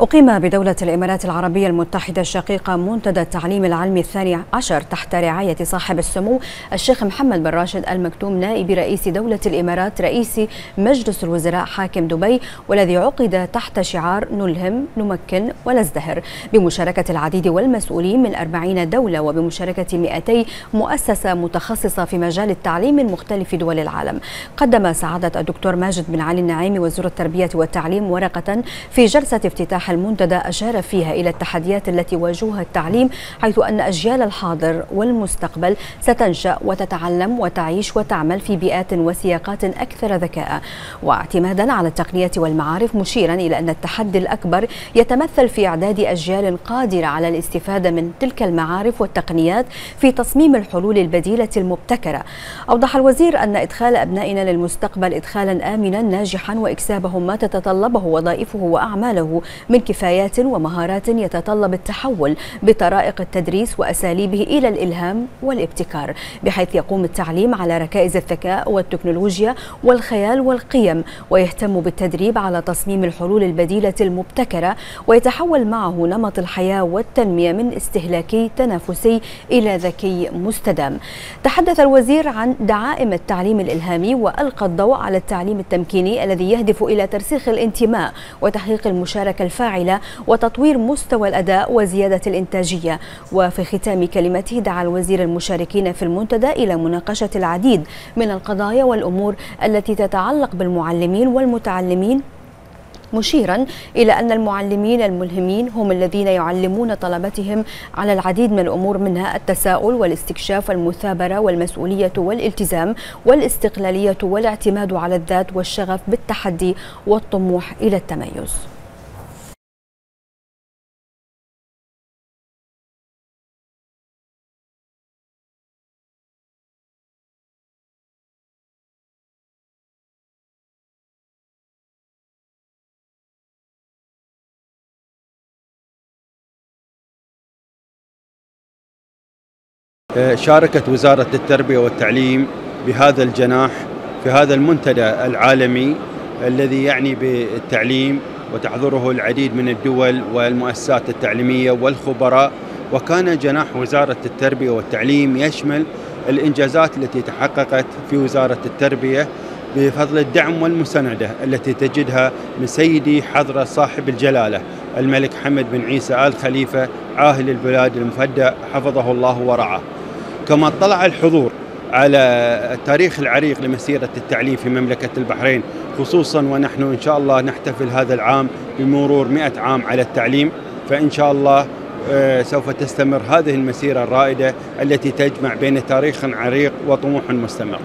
أقيم بدولة الإمارات العربية المتحدة الشقيقة منتدى التعليم العلمي الثاني عشر تحت رعاية صاحب السمو الشيخ محمد بن راشد المكتوم نائب رئيس دولة الإمارات رئيس مجلس الوزراء حاكم دبي والذي عقد تحت شعار نلهم نمكن ونزدهر. بمشاركة العديد والمسؤولين من أربعين دولة وبمشاركة 200 مؤسسة متخصصة في مجال التعليم من مختلف دول العالم. قدم سعادة الدكتور ماجد بن علي النعيمي وزير التربية والتعليم ورقة في جلسة افتتاح المنتدى أشار فيها إلى التحديات التي واجهها التعليم حيث أن أجيال الحاضر والمستقبل ستنشأ وتتعلم وتعيش وتعمل في بيئات وسياقات أكثر ذكاء. واعتمادا على التقنية والمعارف مشيرا إلى أن التحدي الأكبر يتمثل في إعداد أجيال قادرة على الاستفادة من تلك المعارف والتقنيات في تصميم الحلول البديلة المبتكرة. أوضح الوزير أن إدخال أبنائنا للمستقبل إدخالا آمنا ناجحا وإكسابهم ما تتطلبه وظائفه وأعماله من كفايات ومهارات يتطلب التحول بطرائق التدريس وأساليبه إلى الإلهام والابتكار بحيث يقوم التعليم على ركائز الذكاء والتكنولوجيا والخيال والقيم ويهتم بالتدريب على تصميم الحلول البديلة المبتكرة ويتحول معه نمط الحياة والتنمية من استهلاكي تنافسي إلى ذكي مستدام. تحدث الوزير عن دعائم التعليم الإلهامي وألقى الضوء على التعليم التمكيني الذي يهدف إلى ترسيخ الانتماء وتحقيق المشاركة الفاعلة وتطوير مستوى الأداء وزيادة الإنتاجية. وفي ختام كلمته دعا الوزير المشاركين في المنتدى إلى مناقشة العديد من القضايا والأمور التي تتعلق بالمعلمين والمتعلمين. مشيرا إلى أن المعلمين الملهمين هم الذين يعلمون طلبتهم على العديد من الأمور منها التساؤل والاستكشاف والمثابرة والمسؤولية والالتزام والاستقلالية والاعتماد على الذات والشغف بالتحدي والطموح إلى التميز. شاركت وزارة التربية والتعليم بهذا الجناح في هذا المنتدى العالمي الذي يعني بالتعليم وتحضره العديد من الدول والمؤسسات التعليمية والخبراء. وكان جناح وزارة التربية والتعليم يشمل الإنجازات التي تحققت في وزارة التربية بفضل الدعم والمساندة التي تجدها من سيدي حضرة صاحب الجلالة الملك حمد بن عيسى آل خليفة عاهل البلاد المفدى حفظه الله ورعاه. كما اطلع الحضور على التاريخ العريق لمسيرة التعليم في مملكة البحرين خصوصا ونحن إن شاء الله نحتفل هذا العام بمرور 100 عام على التعليم فإن شاء الله سوف تستمر هذه المسيرة الرائدة التي تجمع بين تاريخ عريق وطموح مستمر.